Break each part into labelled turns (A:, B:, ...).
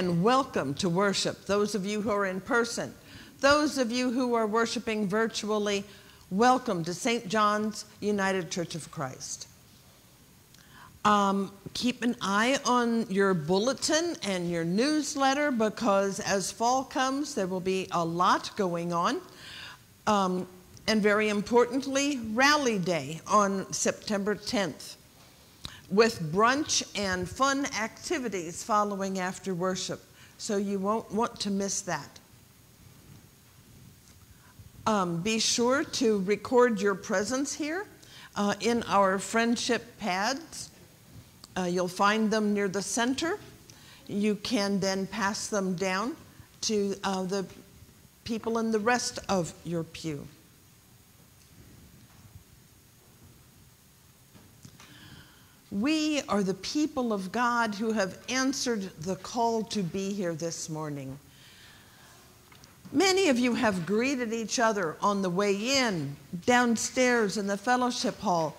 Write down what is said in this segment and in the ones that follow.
A: and welcome to worship. Those of you who are in person, those of you who are worshiping virtually, welcome to St. John's United Church of Christ. Um, keep an eye on your bulletin and your newsletter because as fall comes, there will be a lot going on. Um, and very importantly, Rally Day on September 10th with brunch and fun activities following after worship. So you won't want to miss that. Um, be sure to record your presence here uh, in our friendship pads. Uh, you'll find them near the center. You can then pass them down to uh, the people in the rest of your pew. We are the people of God who have answered the call to be here this morning. Many of you have greeted each other on the way in, downstairs in the fellowship hall.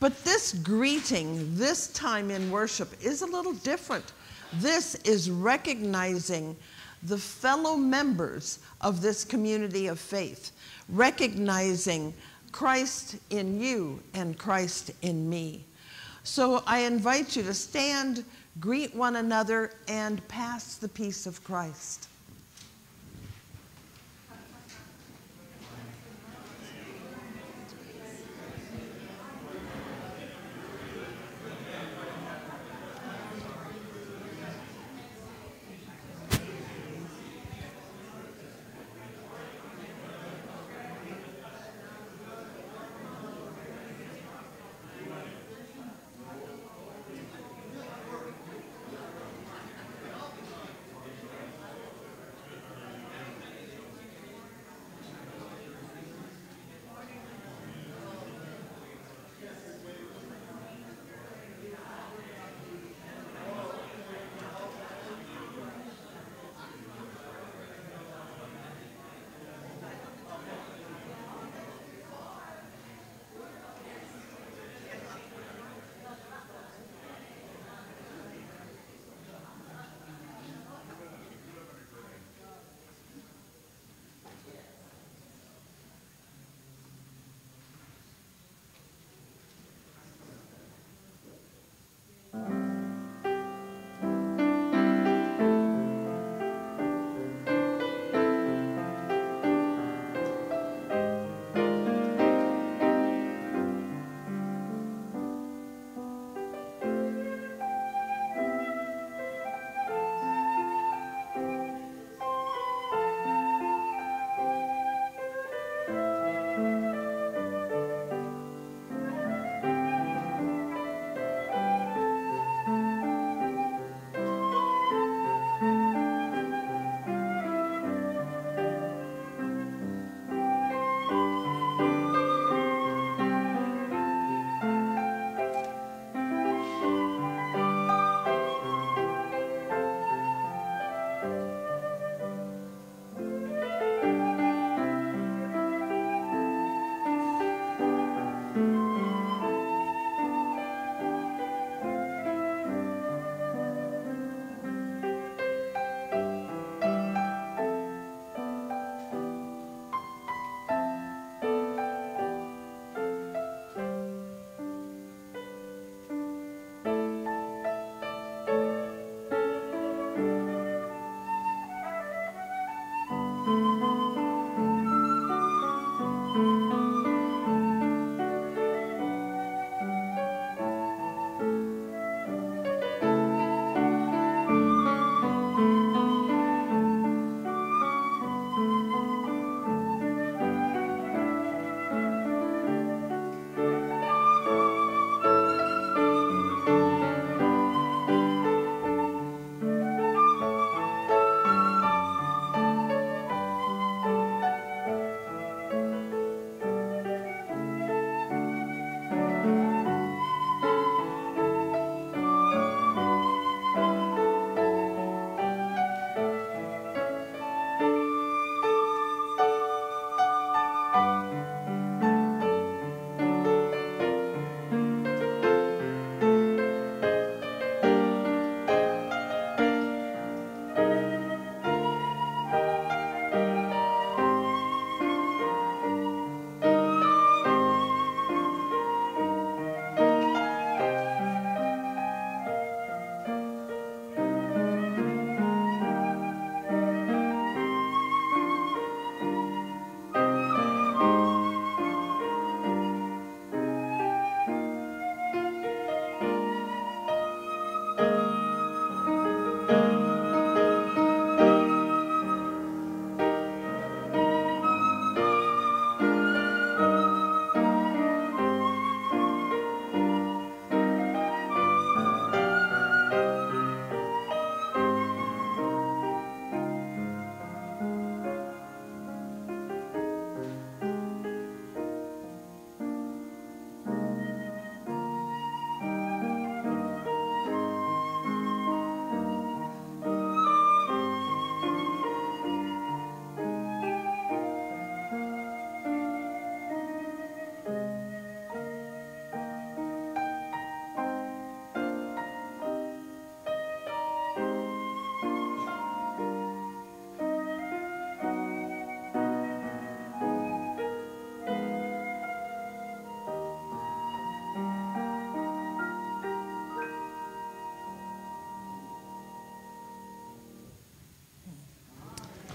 A: But this greeting, this time in worship, is a little different. This is recognizing the fellow members of this community of faith, recognizing Christ in you and Christ in me. So I invite you to stand, greet one another, and pass the peace of Christ.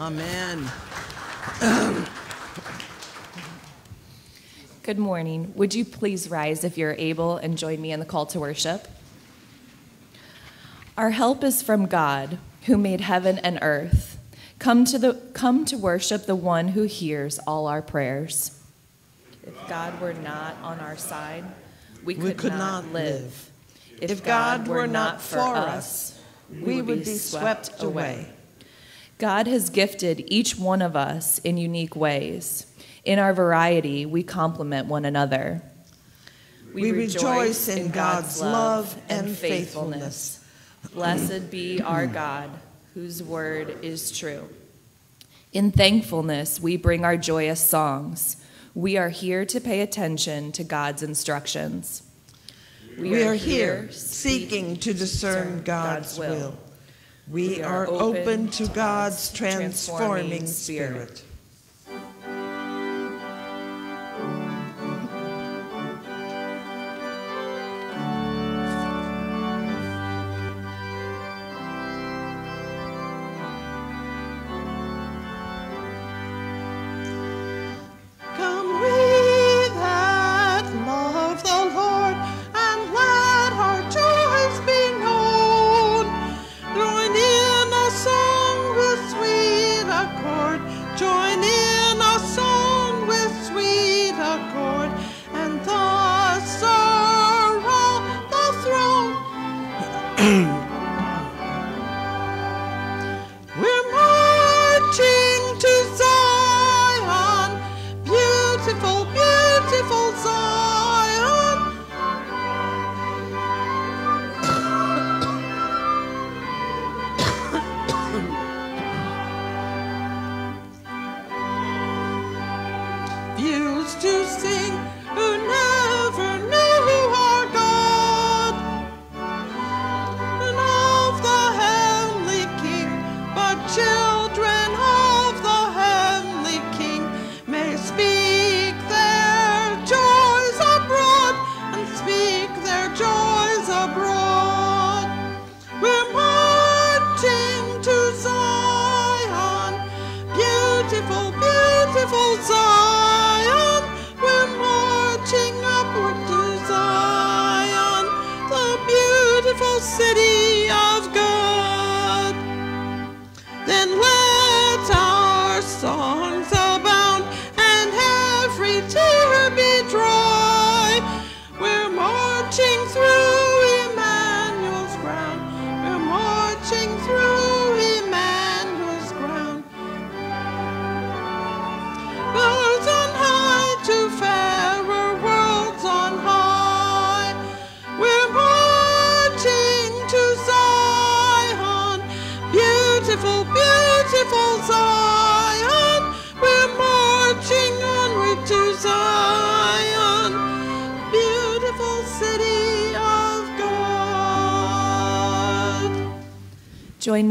A: Amen.
B: Good morning. Would you please rise if you're able and join me in the call to worship? Our help is from God, who made heaven and earth. Come to, the, come to worship the one who hears all our prayers. If God were not on our side, we could,
A: We could
B: not,
A: not
B: live.
A: live.
B: If, God, were not for us,
A: we would be swept away.
B: God has gifted each one of us in unique ways. In our variety, we complement one another.
A: We rejoice in God's love and faithfulness.
B: Blessed be our God, whose word is true. In thankfulness, we bring our joyous songs. We are here to pay attention to God's instructions.
A: We are here seeking to discern God's will. We are open to God's transforming spirit.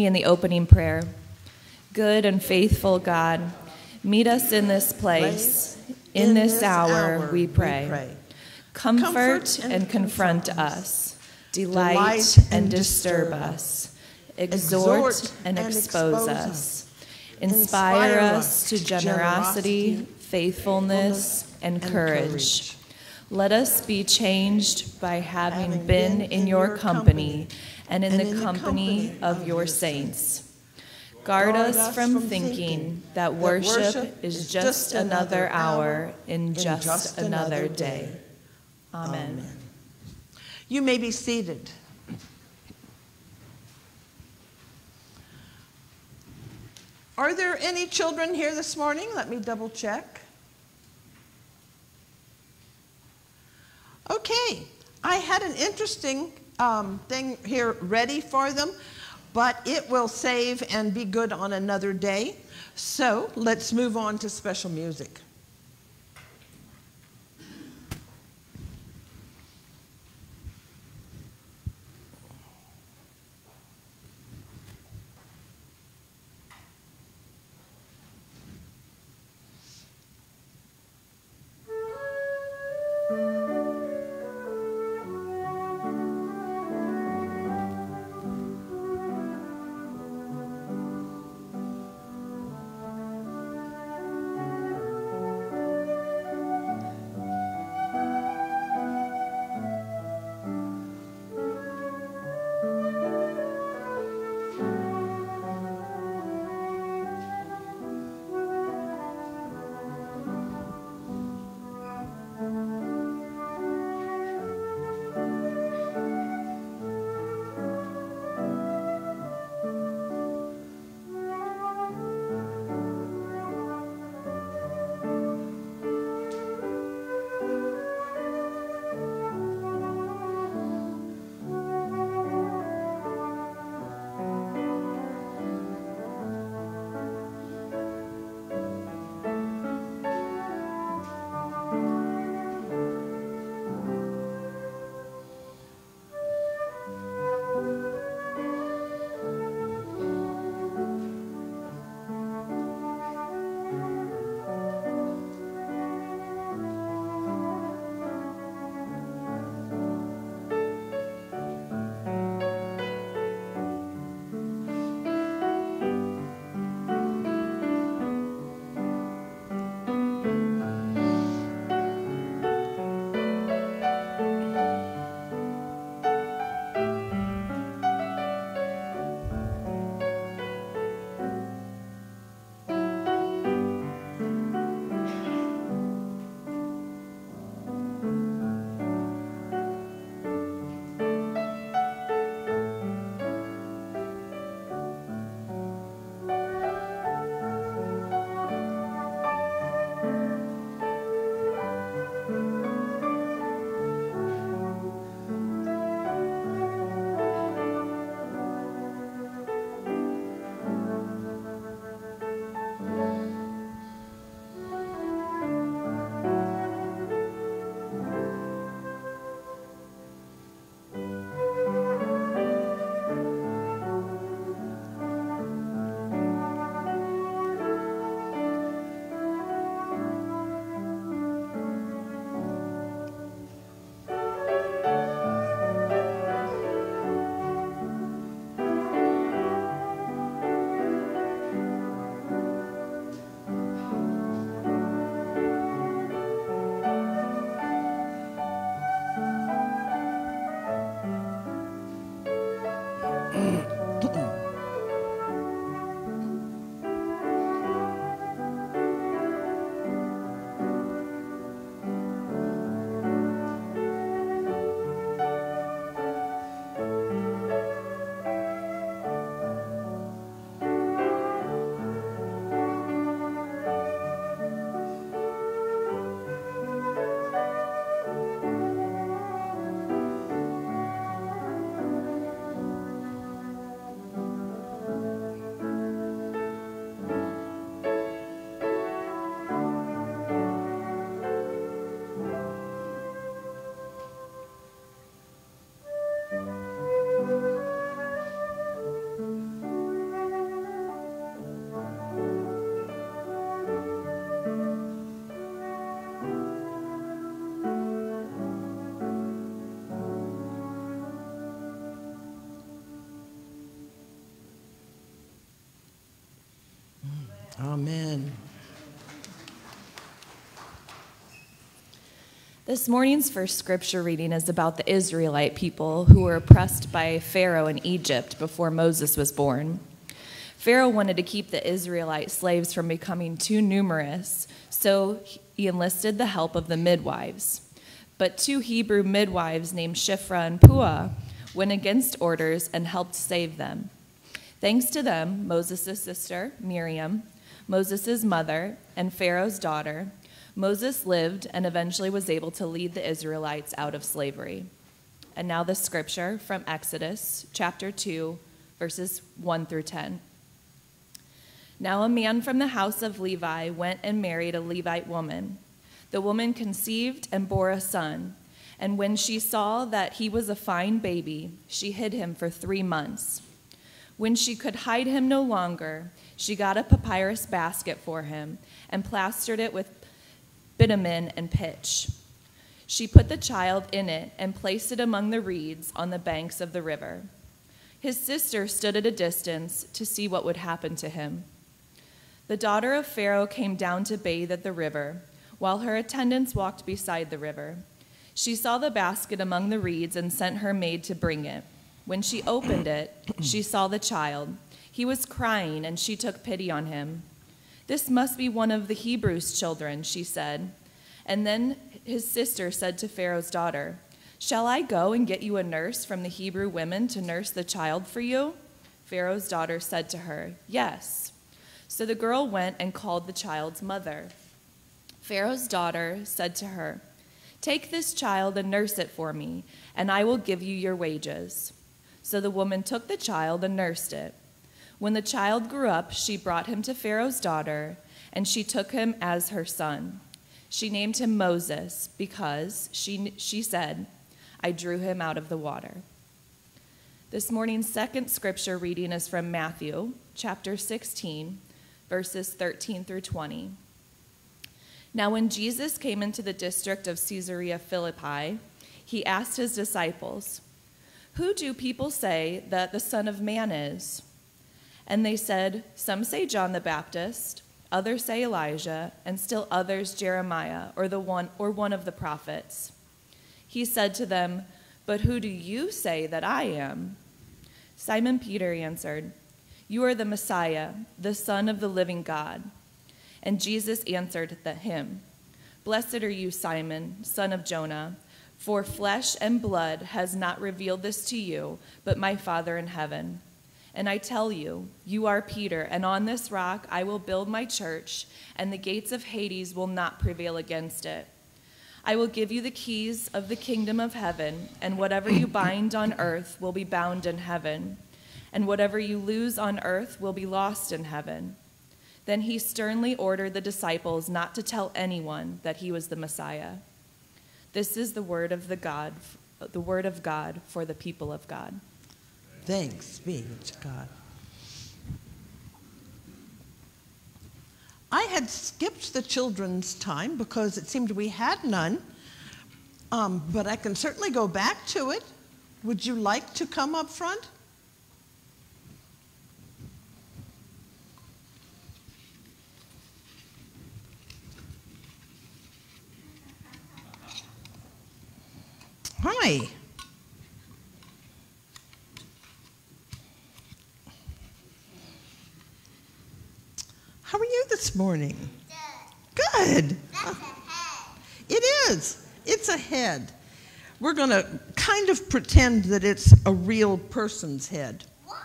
A: In the
B: opening prayer. Good and faithful God, meet us in this place. In, this, hour, we pray. Comfort,
A: and
B: confront us. Delight, and disturb us. Exhort, and, expose, us. Inspire, us to generosity, faithfulness, and, courage. Let us be changed by having, been, in your company and in
A: and
B: the
A: in the
B: company,
A: company
B: of your saints. Guard, us, from, thinking, that worship, is just, another hour in just, another day. Amen.
A: You may be seated. Are there any children here this morning? Let me double check. Okay, I had an interesting um, thing here ready for them, but it will save and be good on another day. So let's move on to special music. Amen.
B: This morning's first scripture reading is about the Israelite people who were oppressed by Pharaoh in Egypt before Moses was born. Pharaoh wanted to keep the Israelite slaves from becoming too numerous, so he enlisted the help of the midwives. But two Hebrew midwives named Shiphrah and Puah went against orders and helped save them. Thanks to them, Moses' sister, Miriam, Moses' mother, and Pharaoh's daughter, Moses lived and eventually was able to lead the Israelites out of slavery. And now the scripture from Exodus chapter 2, verses 1 through 10. Now a man from the house of Levi went and married a Levite woman. The woman conceived and bore a son. And when she saw that he was a fine baby, she hid him for three months. When she could hide him no longer, she got a papyrus basket for him and plastered it with bitumen, and pitch. She put the child in it and placed it among the reeds on the banks of the river. His sister stood at a distance to see what would happen to him. The daughter of Pharaoh came down to bathe at the river, while her attendants walked beside the river. She saw the basket among the reeds and sent her maid to bring it. When she opened it, she saw the child. He was crying, and she took pity on him. This must be one of the Hebrews' children, she said. And then his sister said to Pharaoh's daughter, Shall I go and get you a nurse from the Hebrew women to nurse the child for you? Pharaoh's daughter said to her, Yes. So the girl went and called the child's mother. Pharaoh's daughter said to her, Take this child and nurse it for me, and I will give you your wages. So the woman took the child and nursed it. When the child grew up, she brought him to Pharaoh's daughter, and she took him as her son. She named him Moses because she, she said, I drew him out of the water. This morning's second scripture reading is from Matthew chapter 16, verses 13 through 20. Now, when Jesus came into the district of Caesarea Philippi, he asked his disciples, Who do people say that the Son of Man is? And they said, Some say John the Baptist, others say Elijah, and still others Jeremiah or the one or one of the prophets. He said to them, But who do you say that I am? Simon Peter answered, You are the Messiah, the Son of the living God. And Jesus answered the him, Blessed are you, Simon, son of Jonah, for flesh and blood has not revealed this to you, but my Father in heaven. And I tell you, you are Peter, and on this rock I will build my church, and the gates of Hades will not prevail against it. I will give you the keys of the kingdom of heaven, and whatever you bind on earth will be bound in heaven, and whatever you lose on earth will be lost in heaven. Then he sternly ordered the disciples not to tell anyone that he was the Messiah. This is the word of the God, the word of God for the people of God.
A: Thanks be to God. I had skipped the children's time because it seemed we had none, um, but I can certainly go back to it. Would you like to come up front? Hi. How are you this morning? Good.
C: That's
A: It is. It's a head. We're going to kind of pretend that it's a real person's head.
C: What?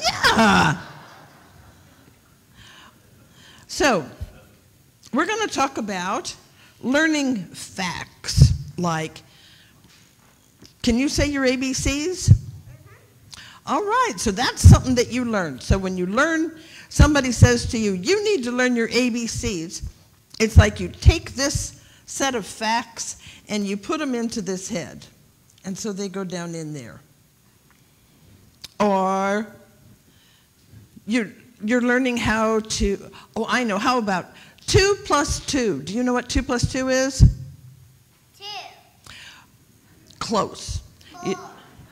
A: Yeah. So, we're going to talk about learning facts like can you say your ABCs? Mm-hmm. All right, so that's something that you learned. So when you learn, somebody says to you, you need to learn your ABCs, it's like you take this set of facts and you put them into this head. And so they go down in there. Or you're, you're learning how to, oh, I know, how about 2 plus 2? Do you know what 2 plus 2 is?
C: Two.
A: Close. You-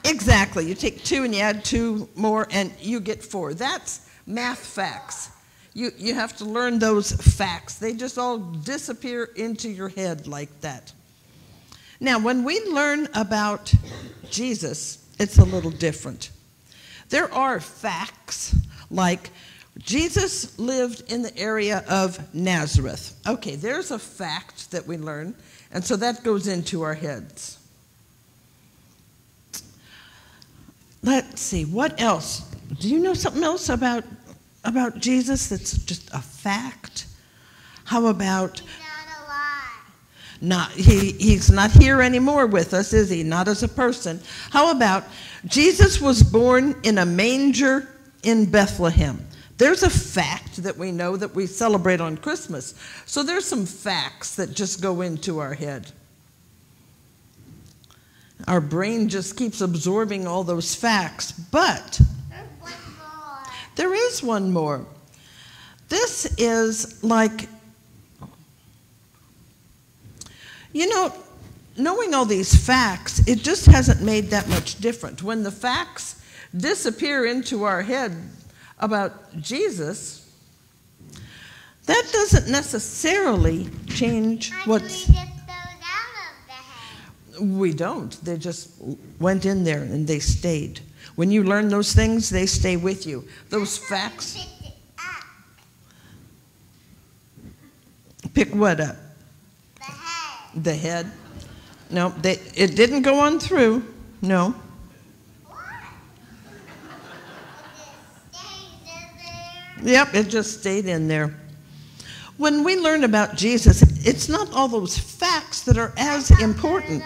A: exactly. You take 2 and you add 2 more and you get 4. That's math facts. You, you have to learn those facts. They just all disappear into your head like that. Now, when we learn about Jesus, it's a little different. There are facts like Jesus lived in the area of Nazareth. Okay, there's a fact that we learn, and so that goes into our heads. Let's see, what else? Do you know something else about about Jesus that's just a fact? How about not he, he's not here anymore with us, is he? Not as a person. How about Jesus was born in a manger in Bethlehem? There's a fact that we know that we celebrate on Christmas. So there's some facts that just go into our head. Our brain just keeps absorbing all those facts. But there is one more. This is like, you know, knowing all these facts, it just hasn't made that much difference. When the facts disappear into our head about Jesus, that doesn't necessarily change what's. We don't. They just went in there and they stayed. When you learn those things, they stay with you. Those facts. Pick what up?
C: The head.
A: The head. No, they, it didn't go on through. No. What? It just in there. Yep, it just stayed in there. When we learn about Jesus, it's not all those facts that are as important.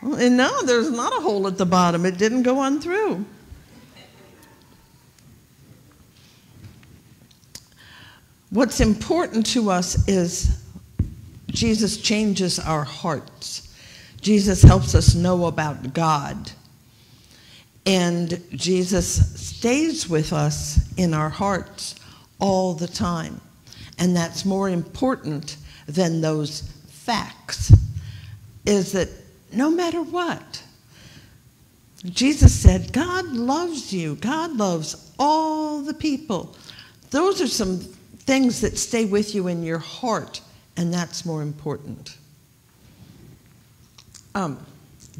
A: And no, there's not a hole at the bottom. It didn't go on through. What's important to us is Jesus changes our hearts. Jesus helps us know about God. And Jesus stays with us in our hearts all the time. And that's more important than those facts, is that no matter what, Jesus said, God loves you. God loves all the people. Those are some things that stay with you in your heart, and that's more important. Um,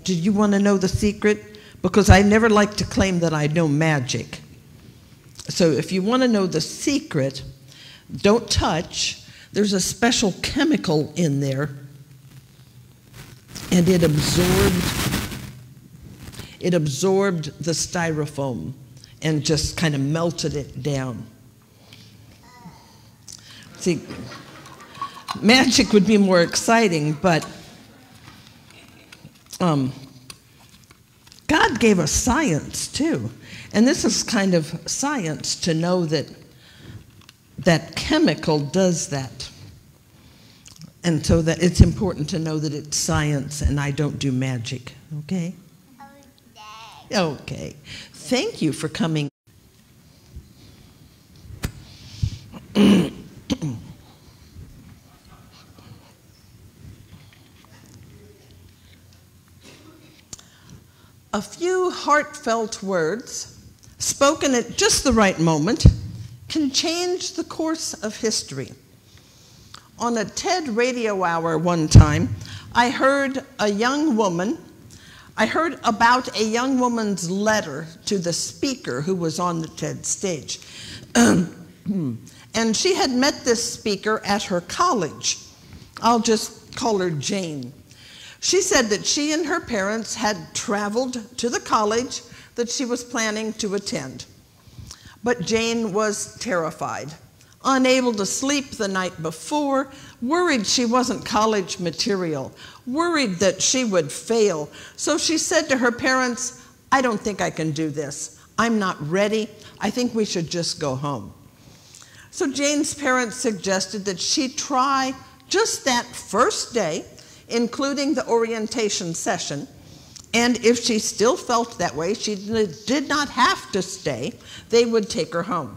A: did you want to know the secret? Because I never like to claim that I know magic. So if you want to know the secret, don't touch. There's a special chemical in there, and it absorbed it absorbed the styrofoam and just kind of melted it down. See, magic would be more exciting, but um, God gave us science too. And this is kind of science to know that that chemical does that. And so that it's important to know that it's science and I don't do magic, okay? Okay. Thank you for coming. A few heartfelt words, spoken at just the right moment, can change the course of history. On a TED radio hour one time, I heard a young woman, I heard about a young woman's letter to the speaker who was on the TED stage. and she had met this speaker at her college. I'll just call her Jane. She said that she and her parents had traveled to the college that she was planning to attend. But Jane was terrified, unable to sleep the night before, worried she wasn't college material, worried that she would fail. So she said to her parents, I don't think I can do this. I'm not ready. I think we should just go home. So Jane's parents suggested that she try just that first day including the orientation session. And if she still felt that way, she did not have to stay, they would take her home.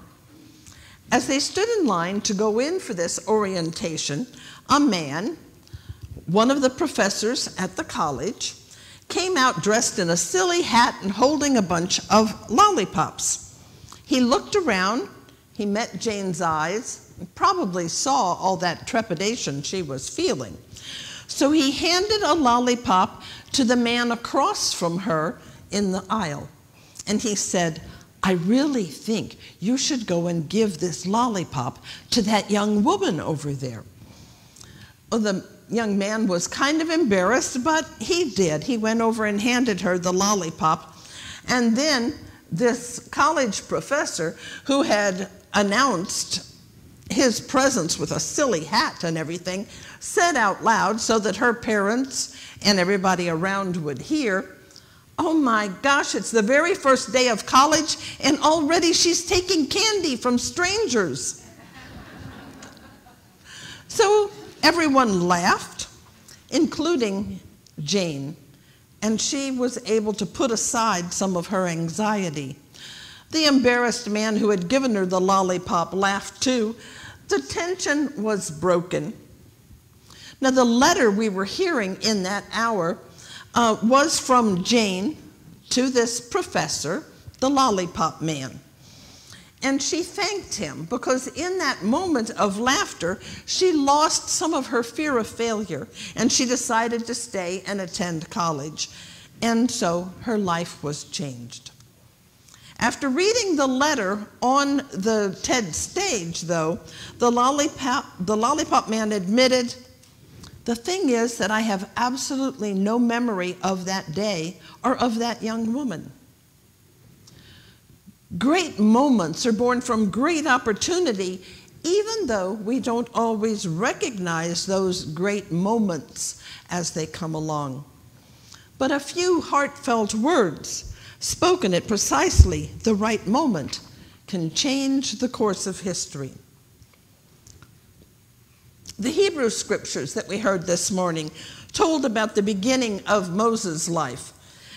A: As they stood in line to go in for this orientation, a man, one of the professors at the college, came out dressed in a silly hat and holding a bunch of lollipops. He looked around, He met Jane's eyes, probably saw all that trepidation she was feeling. So he handed a lollipop to the man across from her in the aisle. And he said, I really think you should go and give this lollipop to that young woman over there. Well, the young man was kind of embarrassed, but he did. He went over and handed her the lollipop. And then this college professor who had announced his presence with a silly hat and everything said out loud so that her parents and everybody around would hear, Oh my gosh, it's the very first day of college, and already she's taking candy from strangers. so everyone laughed, including Jane, and she was able to put aside some of her anxiety. The embarrassed man who had given her the lollipop laughed too. The tension was broken. Now, the letter we were hearing in that hour uh, was from Jane to this professor, the lollipop man. And she thanked him because in that moment of laughter, she lost some of her fear of failure and she decided to stay and attend college. And so her life was changed. After reading the letter on the TED stage, though, the lollipop, the lollipop man admitted the thing is that I have absolutely no memory of that day or of that young woman. Great moments are born from great opportunity, even though we don't always recognize those great moments as they come along. But a few heartfelt words, spoken at precisely the right moment, can change the course of history. The Hebrew scriptures that we heard this morning told about the beginning of Moses' life.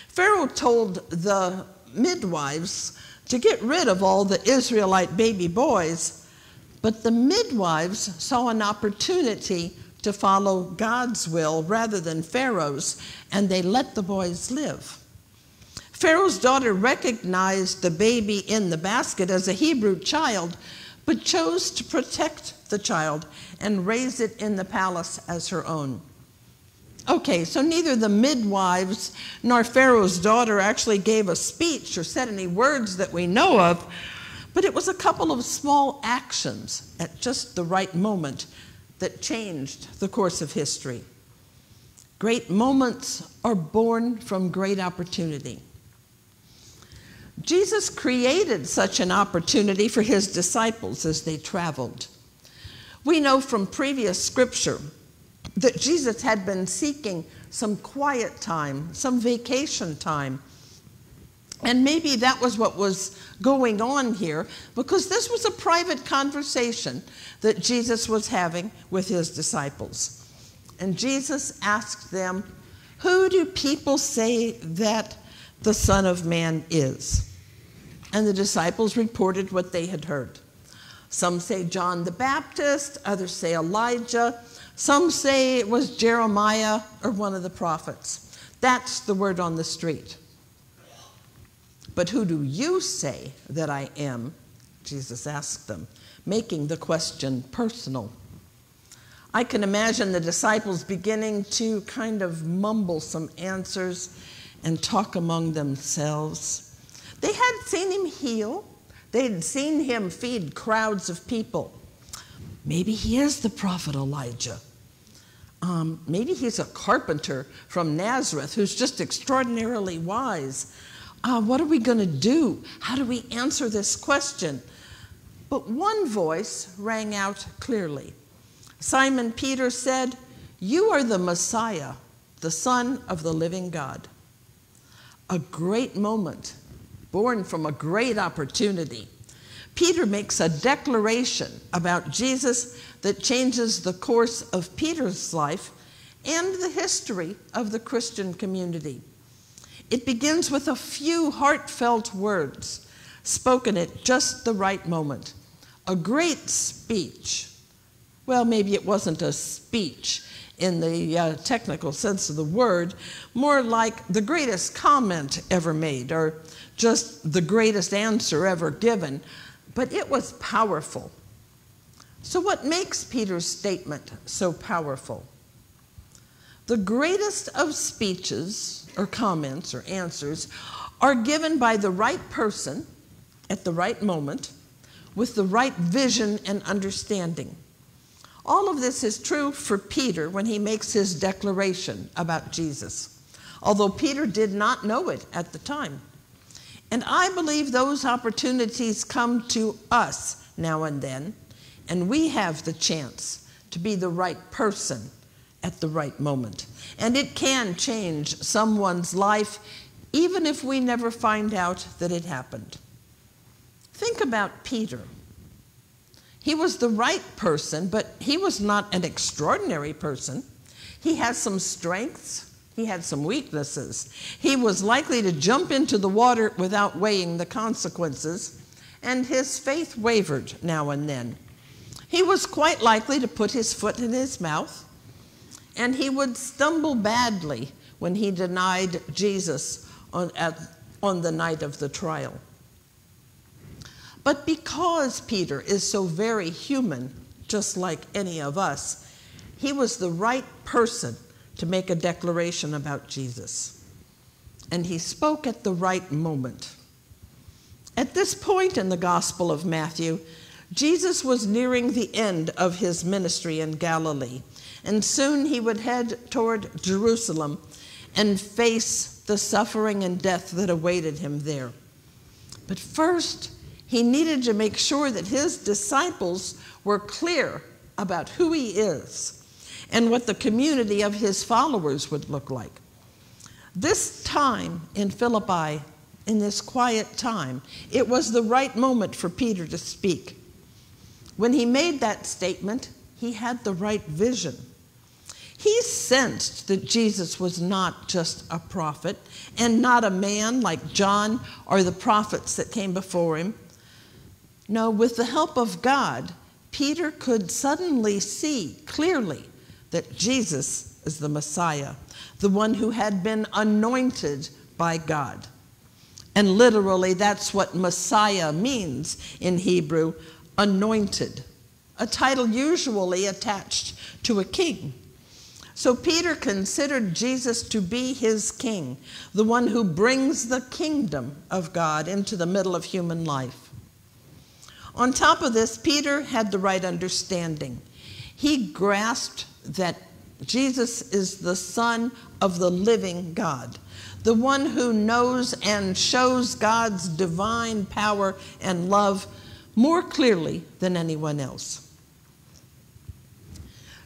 A: Pharaoh told the midwives to get rid of all the Israelite baby boys, but the midwives saw an opportunity to follow God's will rather than Pharaoh's, and they let the boys live. Pharaoh's daughter recognized the baby in the basket as a Hebrew child, but chose to protect the child and raise it in the palace as her own. Okay, so neither the midwives nor Pharaoh's daughter actually gave a speech or said any words that we know of, but it was a couple of small actions at just the right moment that changed the course of history. Great moments are born from great opportunity. Jesus created such an opportunity for his disciples as they traveled. We know from previous scripture that Jesus had been seeking some quiet time, some vacation time. And maybe that was what was going on here because this was a private conversation that Jesus was having with his disciples. And Jesus asked them, Who do people say that the Son of Man is? And the disciples reported what they had heard. Some say John the Baptist, others say Elijah, some say it was Jeremiah or one of the prophets. That's the word on the street. But who do you say that I am? Jesus asked them, making the question personal. I can imagine the disciples beginning to kind of mumble some answers and talk among themselves. They had seen him heal, They'd seen him feed crowds of people. Maybe he is the prophet Elijah. Um, maybe he's a carpenter from Nazareth who's just extraordinarily wise. Uh, what are we going to do? How do we answer this question? But one voice rang out clearly. Simon Peter said, You are the Messiah, the Son of the living God. A great moment born from a great opportunity. Peter makes a declaration about Jesus that changes the course of Peter's life and the history of the Christian community. It begins with a few heartfelt words spoken at just the right moment. A great speech. Well, maybe it wasn't a speech in the uh, technical sense of the word, more like the greatest comment ever made or just the greatest answer ever given. but it was powerful. So, what makes Peter's statement so powerful? The greatest of speeches or comments or answers are given by the right person at the right moment with the right vision and understanding. All of this is true for Peter when he makes his declaration about Jesus, although Peter did not know it at the time. And I believe those opportunities come to us now and then and we have the chance to be the right person at the right moment. And it can change someone's life, even if we never find out that it happened. Think about Peter. He was the right person, but he was not an extraordinary person. He has some strengths, he had some weaknesses. He was likely to jump into the water without weighing the consequences, and his faith wavered now and then. He was quite likely to put his foot in his mouth, and he would stumble badly when he denied Jesus on, at, on the night of the trial. But because Peter is so very human, just like any of us, he was the right person to make a declaration about Jesus. And he spoke at the right moment. At this point in the Gospel of Matthew, Jesus was nearing the end of his ministry in Galilee, and soon he would head toward Jerusalem and face the suffering and death that awaited him there. But first, he needed to make sure that his disciples were clear about who he is and what the community of his followers would look like. This time in Philippi, in this quiet time, it was the right moment for Peter to speak. When he made that statement, he had the right vision. He sensed that Jesus was not just a prophet and not a man like John or the prophets that came before him. No, with the help of God, Peter could suddenly see clearly that Jesus is the Messiah, the one who had been anointed by God. And literally, that's what Messiah means in Hebrew anointed, a title usually attached to a king. So Peter considered Jesus to be his king, the one who brings the kingdom of God into the middle of human life. On top of this, Peter had the right understanding. He grasped that Jesus is the Son of the living God, the one who knows and shows God's divine power and love more clearly than anyone else.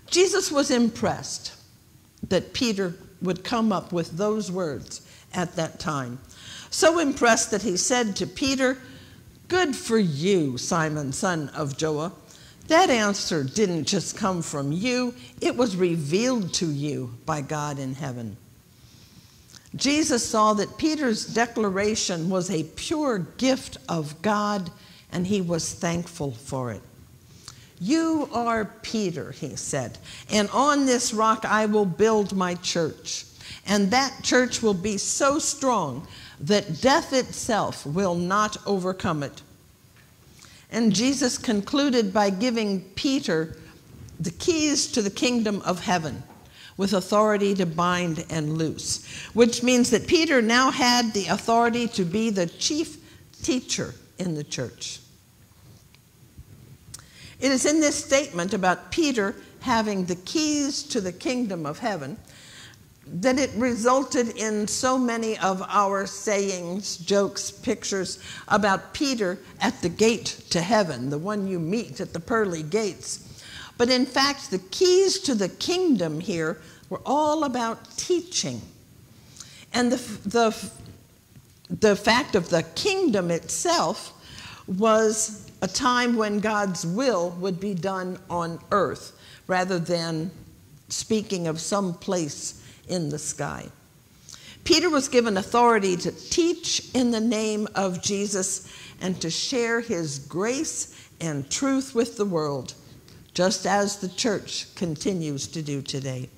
A: Jesus was impressed that Peter would come up with those words at that time. So impressed that he said to Peter, Good for you, Simon, son of Jonah. That answer didn't just come from you, it was revealed to you by God in heaven. Jesus saw that Peter's declaration was a pure gift of God and he was thankful for it. You are Peter, he said, and on this rock I will build my church. And that church will be so strong that death itself will not overcome it. And Jesus concluded by giving Peter the keys to the kingdom of heaven with authority to bind and loose, which means that Peter now had the authority to be the chief teacher in the church. It is in this statement about Peter having the keys to the kingdom of heaven that it resulted in so many of our sayings, jokes, pictures about Peter at the gate to heaven, the one you meet at the pearly gates. But in fact, the keys to the kingdom here were all about teaching. And the, the, the fact of the kingdom itself was a time when God's will would be done on earth rather than speaking of some place in the sky. Peter was given authority to teach in the name of Jesus and to share his grace and truth with the world, just as the church continues to do today.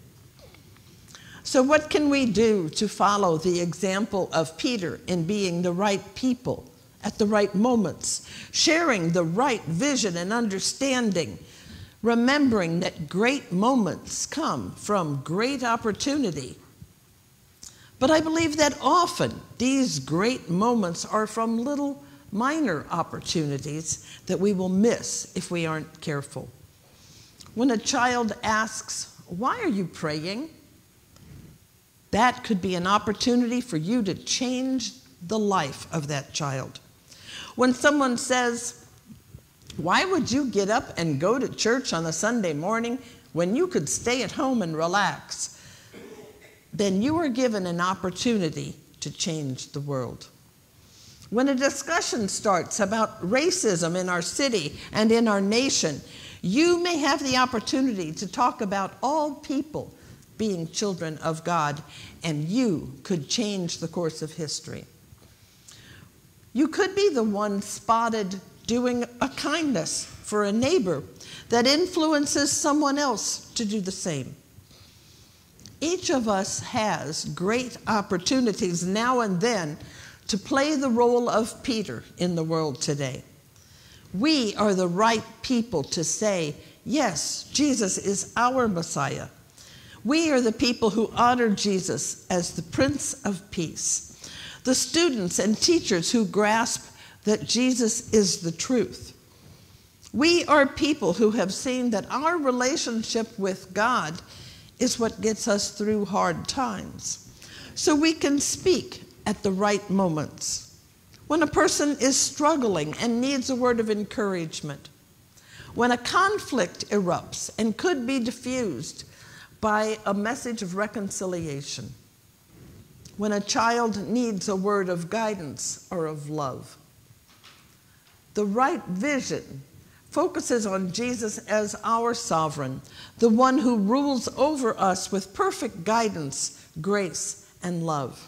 A: So, what can we do to follow the example of Peter in being the right people at the right moments, sharing the right vision and understanding, remembering that great moments come from great opportunity. But I believe that often these great moments are from little minor opportunities that we will miss if we aren't careful. When a child asks, Why are you praying? That could be an opportunity for you to change the life of that child. When someone says, Why would you get up and go to church on a Sunday morning when you could stay at home and relax? Then you are given an opportunity to change the world. When a discussion starts about racism in our city and in our nation, you may have the opportunity to talk about all people being children of God, and you could change the course of history. You could be the one spotted doing a kindness for a neighbor that influences someone else to do the same. Each of us has great opportunities now and then to play the role of Peter in the world today. We are the right people to say, yes, Jesus is our Messiah. We are the people who honor Jesus as the Prince of Peace the students and teachers who grasp that Jesus is the truth. We are people who have seen that our relationship with God is what gets us through hard times. So we can speak at the right moments. When a person is struggling and needs a word of encouragement, when a conflict erupts and could be diffused by a message of reconciliation, when a child needs a word of guidance or of love. The right vision focuses on Jesus as our sovereign, the one who rules over us with perfect guidance, grace, and love.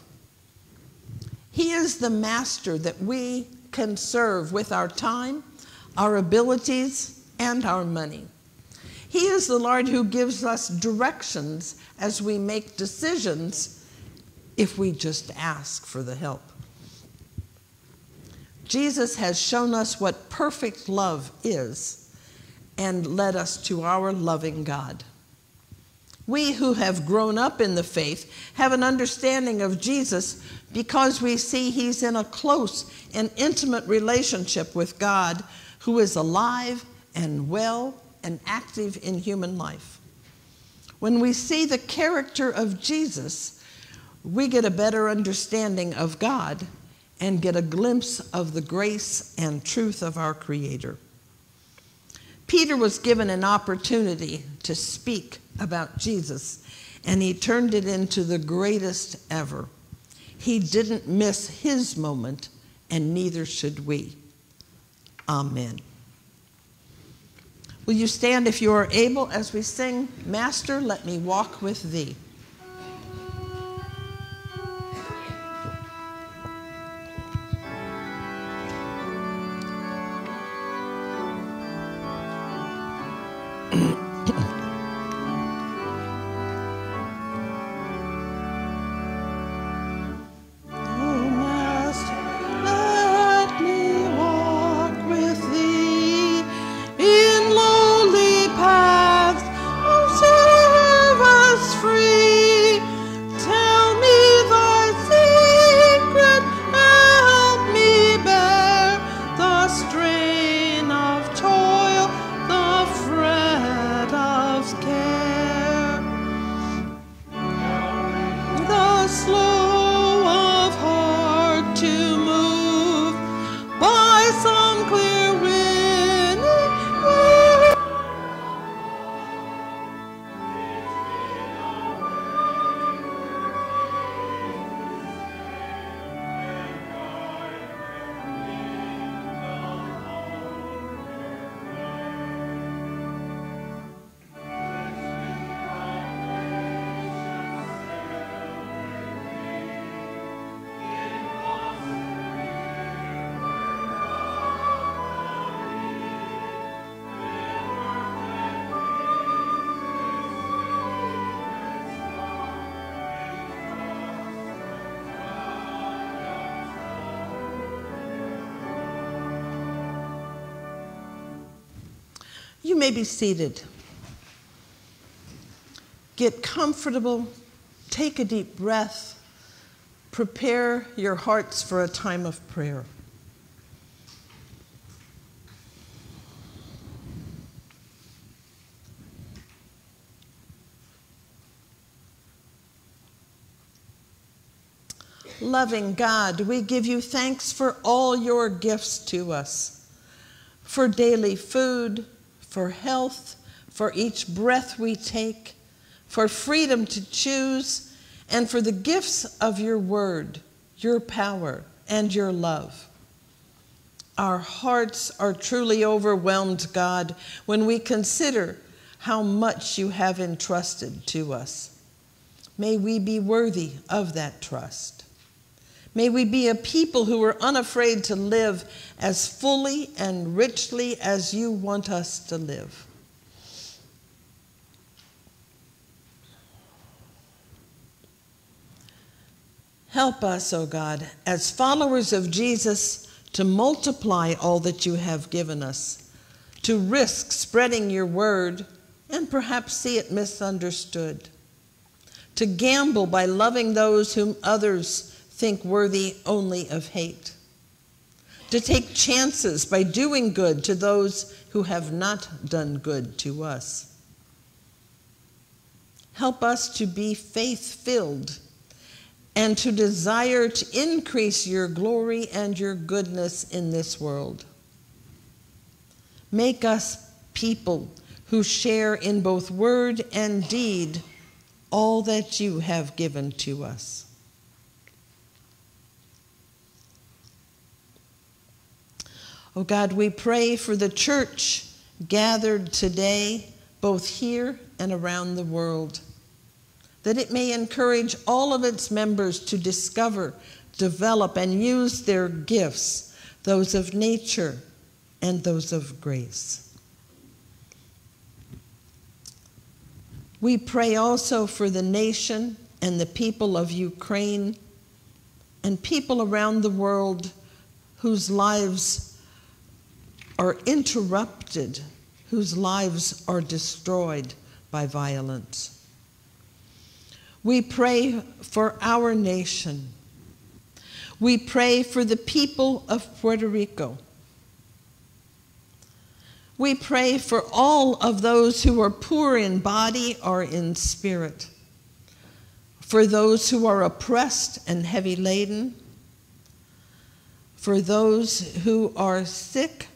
A: He is the master that we can serve with our time, our abilities, and our money. He is the Lord who gives us directions as we make decisions if we just ask for the help. Jesus has shown us what perfect love is and led us to our loving God. We who have grown up in the faith have an understanding of Jesus because we see he's in a close and intimate relationship with God who is alive and well and active in human life. When we see the character of Jesus, we get a better understanding of God and get a glimpse of the grace and truth of our Creator. Peter was given an opportunity to speak about Jesus, and he turned it into the greatest ever. He didn't miss his moment, and neither should we. Amen. Will you stand if you are able as we sing, Master, let me walk with thee? May be seated. Get comfortable, take a deep breath, prepare your hearts for a time of prayer. Loving God, we give you thanks for all your gifts to us, for daily food, for health, for each breath we take, for freedom to choose, and for the gifts of your word, your power, and your love. Our hearts are truly overwhelmed, God, when we consider how much you have entrusted to us. May we be worthy of that trust. May we be a people who are unafraid to live as fully and richly as you want us to live. Help us, O oh God, as followers of Jesus, to multiply all that you have given us, to risk spreading your word and perhaps see it misunderstood, to gamble by loving those whom others think worthy only of hate, to take chances by doing good to those who have not done good to us. Help us to be faith filled and to desire to increase your glory and your goodness in this world. Make us people who share in both word and deed all that you have given to us. Oh God, we pray for the church gathered today, both here and around the world, that it may encourage all of its members to discover, develop, and use their gifts, those of nature and those of grace. We pray also for the nation and the people of Ukraine and people around the world whose lives are interrupted, whose lives are destroyed by violence. We pray for our nation. We pray for the people of Puerto Rico. We pray for all of those who are poor in body or in spirit, for those who are oppressed and heavy laden, for those who are sick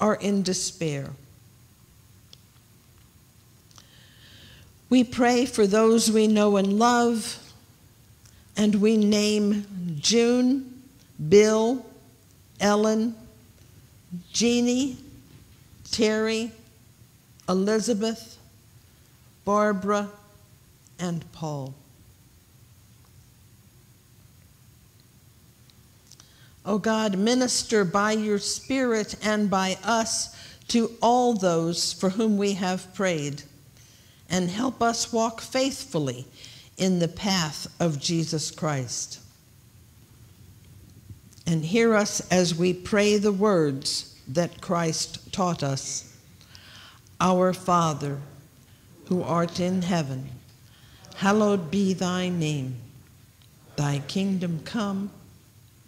A: are in despair. We pray for those we know and love, and we name June, Bill, Ellen, Jeannie, Terry, Elizabeth, Barbara, and Paul. O oh God, minister by your Spirit and by us to all those for whom we have prayed, and help us walk faithfully in the path of Jesus Christ. And hear us as we pray the words that Christ taught us Our Father, who art in heaven, hallowed be thy name. Thy kingdom come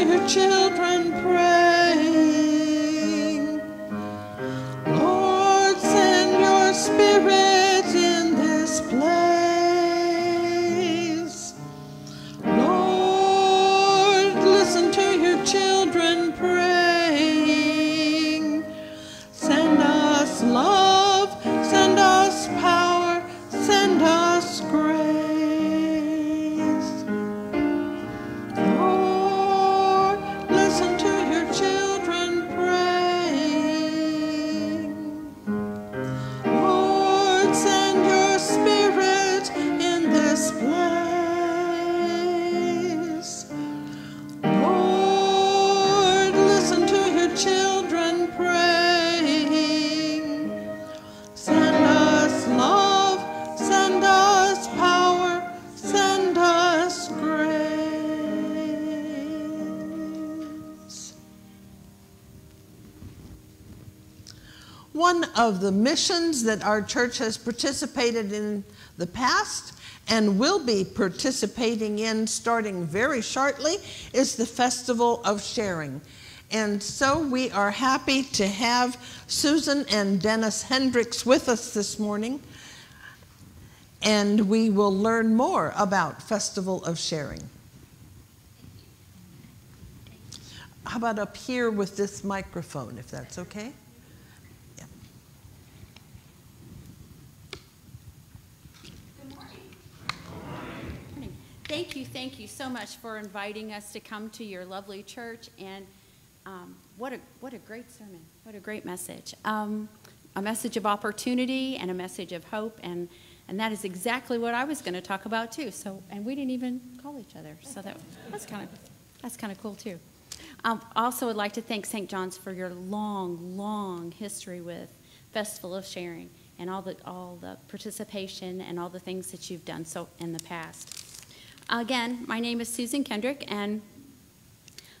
A: Children praying. Of the missions that our church has participated in the past and will be participating in starting very shortly is the Festival of Sharing. And so we are happy to have Susan and Dennis Hendricks with us this morning. And we will learn more about Festival of Sharing. How about up here with this microphone, if that's okay? Yeah.
D: Good morning. Morning. Thank you, thank you so much for inviting us to come to your lovely church. And um, what, a, what a great sermon. What a great message. Um, a message of opportunity and a message of hope. And, and that is exactly what I was going to talk about, too. So, and we didn't even call each other. So that, that's kind of that's kind of cool, too. Um, also, would like to thank St. John's for your long, long history with Festival of Sharing and all the all the participation and all the things that you've done so in the past. Again, my name is Susan Kendrick, and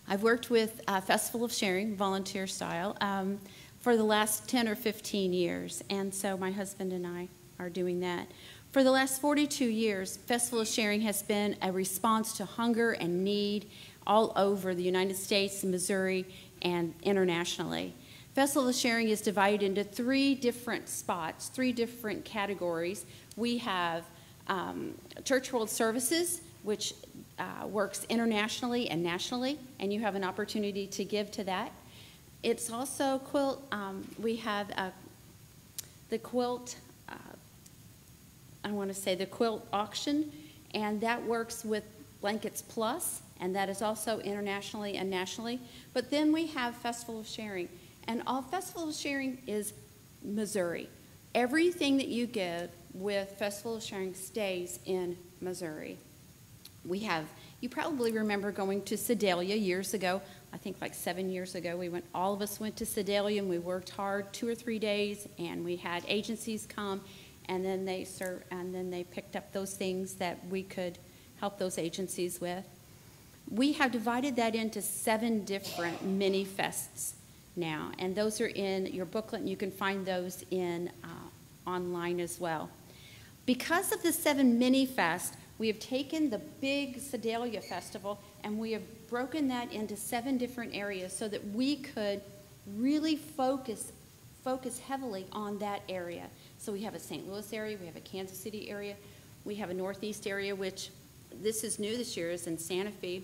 D: I've worked with uh, Festival of Sharing, volunteer style, um, for the last 10 or 15 years, and so my husband and I are doing that. For the last 42 years, Festival of Sharing has been a response to hunger and need all over the United States, Missouri, and internationally. Festival of Sharing is divided into three different spots, three different categories. We have um, Church World Services, which uh, works internationally and nationally, and you have an opportunity to give to that. It's also quilt, um, we have uh, the quilt, uh, I want to say the quilt auction, and that works with Blankets Plus, and that is also internationally and nationally. But then we have Festival of Sharing, and all Festival of Sharing is Missouri. Everything that you give with Festival of Sharing stays in Missouri. We have, you probably remember going to Sedalia years ago. I think like seven years ago, we went, all of us went to Sedalia and we worked hard two or three days and we had agencies come and then they serve, and then they picked up those things that we could help those agencies with we have divided that into seven different mini fests now, and those are in your booklet, and you can find those in uh, online as well. Because of the seven mini fests, we have taken the big Sedalia Festival and we have broken that into seven different areas so that we could really focus focus heavily on that area. So we have a St. Louis area, we have a Kansas City area, we have a Northeast area, which this is new this year, is in Santa Fe.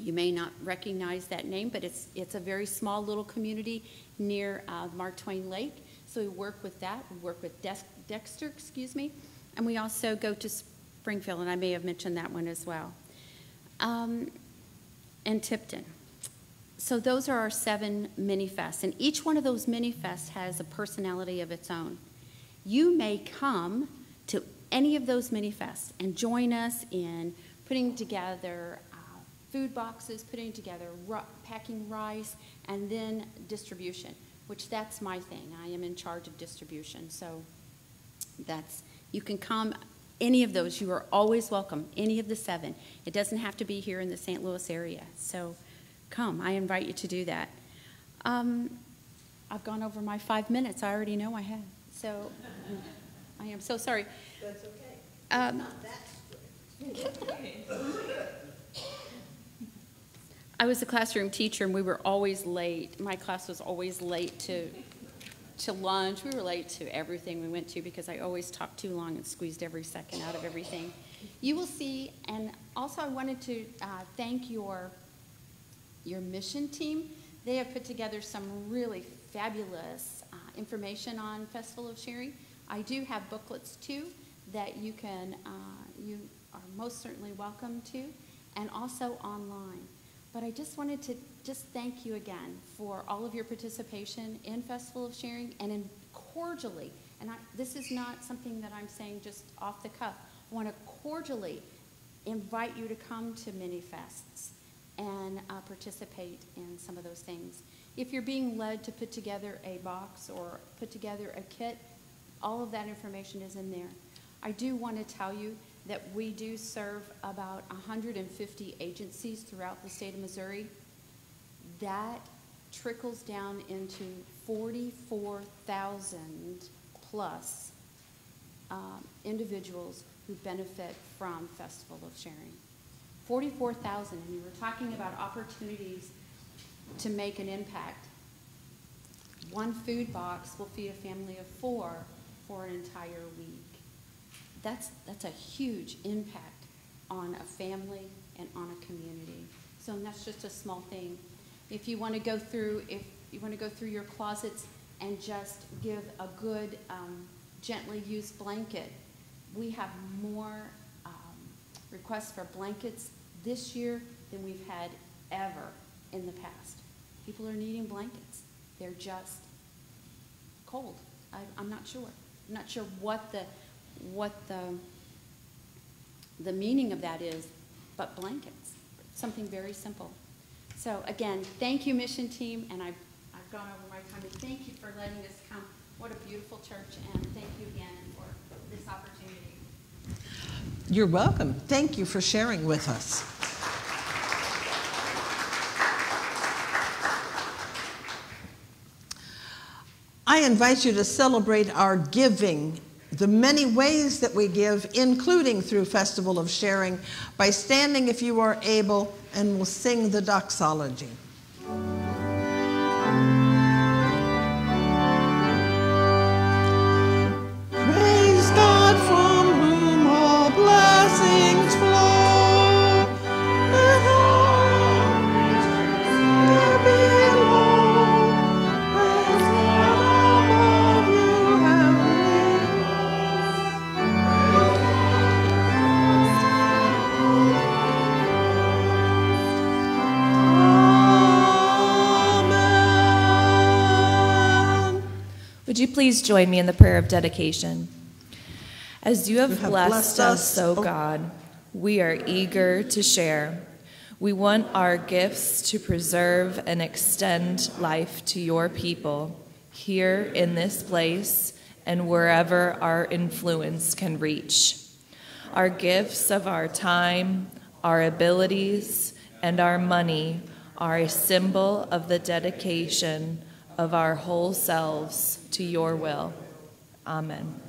D: You may not recognize that name, but it's, it's a very small little community near uh, Mark Twain Lake. So we work with that. We work with De Dexter, excuse me. And we also go to Springfield, and I may have mentioned that one as well. Um, and Tipton. So those are our seven mini fests, and each one of those mini fests has a personality of its own. You may come to any of those mini fests and join us in putting together food boxes, putting together, packing rice, and then distribution, which that's my thing. I am in charge of distribution. So that's, you can come, any of those, you are always welcome, any of the seven. It doesn't have to be here in the St. Louis area. So come, I invite you to do that. Um, I've gone over my five minutes. I already know I have. So I am so sorry.
A: That's okay.
D: Um, I was a classroom teacher, and we were always late. My class was always late to to lunch. We were late to everything we went to because I always talked too long and squeezed every second out of everything. You will see, and also I wanted to uh, thank your your mission team. They have put together some really fabulous uh, information on Festival of Sharing. I do have booklets too that you can uh, you are most certainly welcome to, and also online. But I just wanted to just thank you again for all of your participation in Festival of Sharing and in cordially, and I, this is not something that I'm saying just off the cuff, I want to cordially invite you to come to mini fests and uh, participate in some of those things. If you're being led to put together a box or put together a kit, all of that information is in there. I do want to tell you that we do serve about 150 agencies throughout the state of Missouri. That trickles down into 44,000 plus um, individuals who benefit from Festival of Sharing. 44,000, and you were talking about opportunities to make an impact. One food box will feed a family of four for an entire week. That's, that's a huge impact on a family and on a community. So that's just a small thing. If you want to go through, if you want to go through your closets and just give a good, um, gently used blanket, we have more um, requests for blankets this year than we've had ever in the past. People are needing blankets. They're just cold. I, I'm not sure. I'm not sure what the what the the meaning of that is, but blankets. Something very simple. So again, thank you, mission team, and I've, I've gone over my time. And thank you for letting us come. What a beautiful church, and thank you again for this opportunity.
A: You're welcome. Thank you for sharing with us. I invite you to celebrate our giving, the many ways that we give, including through Festival of Sharing, by standing if you are able, and we'll sing the doxology.
B: Please join me in the prayer of dedication? As you have,
A: You have
B: blessed,
A: blessed
B: us, O
A: O-
B: God, we are eager to share. We want our gifts to preserve and extend life to your people here in this place and wherever our influence can reach. Our gifts of our time, our abilities, and our money are a symbol of the dedication of our whole selves to your will. Amen.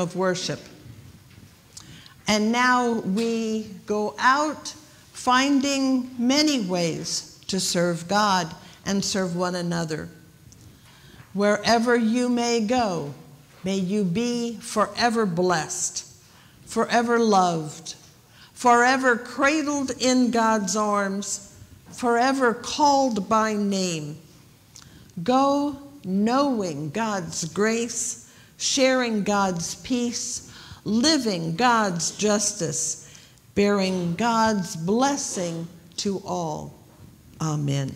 A: Of worship. And now we go out finding many ways to serve God and serve one another. Wherever you may go, may you be forever blessed, forever loved, forever cradled in God's arms, forever called by name. Go knowing God's grace, sharing God's peace, living God's justice, bearing God's blessing to all. Amen.